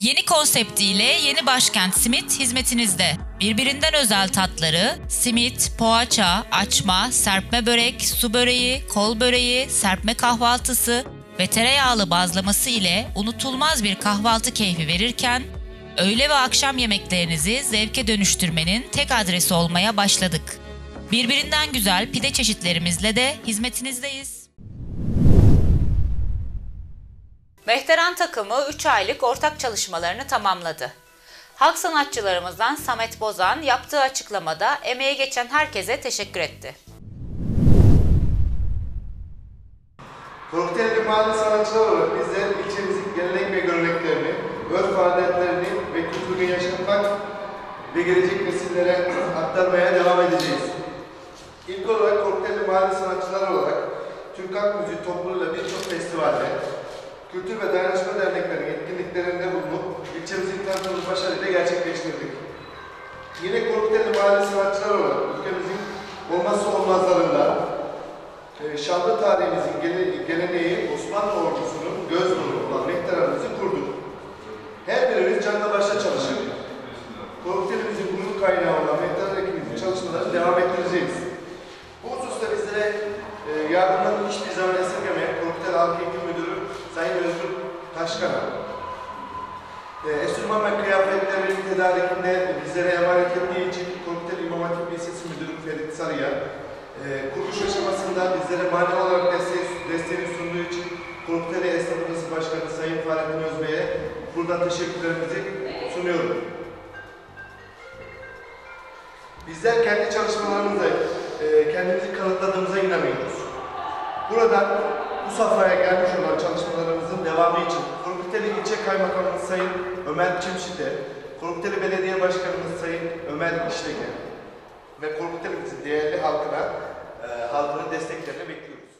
Yeni konseptiyle yeni başkent simit hizmetinizde. Birbirinden özel tatları, simit, poğaça, açma, serpme börek, su böreği, kol böreği, serpme kahvaltısı ve tereyağlı bazlaması ile unutulmaz bir kahvaltı keyfi verirken, öğle ve akşam yemeklerinizi zevke dönüştürmenin tek adresi olmaya başladık. Birbirinden güzel pide çeşitlerimizle de hizmetinizdeyiz. Mehteran takımı 3 aylık ortak çalışmalarını tamamladı. Halk sanatçılarımızdan Samet Bozan yaptığı açıklamada emeğe geçen herkese teşekkür etti. Kokteyl mahalle sanatçılar olarak bizler ilçemizin gelenek ve göreneklerini, örf adetlerini ve kültürünü yaşatmak ve gelecek nesillere aktarmaya devam edeceğiz. İlk olarak Kokteyl mahalle sanatçılar olarak Türk Halk Müziği topluluğuyla birçok festivalde, kültür ve dayanışma derneklerinin etkinliklerinde bulunup ilçemizin tanıtımını başarıyla gerçekleştirdik. Yine Kokteyl mahalle sanatçılar olarak ülkemizin olmazsa olmazlarından ee, Şanlı tarihimizin gele- geleneği Osmanlı ordusunun göz nuru olan mehterhamızı kurduk. Her birimiz canla başla çalışıp kokteylimizin gurur kaynağı olan mehterham ekibimizin çalışmalarını devam ettireceğiz. Bu hususta bizlere e, hiçbir zaman esirgemeyen Kokteyl Halk Eğitim Müdürü Sayın Taşkan'a, e, enstrüman ve kıyafetlerin tedarikinde bizlere emanet ettiği için Kokteyl İmam Hatip Lisesi Müdürü Ferit Sarı'ya, e, kuruluş aşamasında bizlere mali olarak desteği, desteğini sunduğu için Kokteyl Esnaf Odası Başkanı Sayın Fahrettin Özbey'e buradan teşekkürlerimizi sunuyorum. Bizler kendi çalışmalarımızla e, kendimizi kanıtladığımıza inanıyoruz. Buradan bu safhaya gelmiş olan çalışmalarımızın devamı için Korkuteli İlçe Kaymakamımız Sayın Ömer Çimşit'e, Korkuteli Belediye Başkanımız Sayın Ömer İşlegen ve Korkuteli'mizin değerli halkına, e, halkının desteklerini bekliyoruz.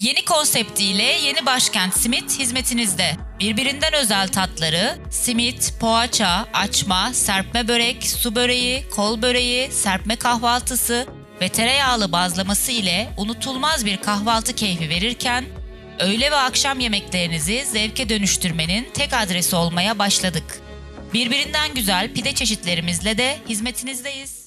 Yeni konseptiyle yeni başkent simit hizmetinizde. Birbirinden özel tatları, simit, poğaça, açma, serpme börek, su böreği, kol böreği, serpme kahvaltısı ve tereyağlı bazlaması ile unutulmaz bir kahvaltı keyfi verirken, öğle ve akşam yemeklerinizi zevke dönüştürmenin tek adresi olmaya başladık. Birbirinden güzel pide çeşitlerimizle de hizmetinizdeyiz.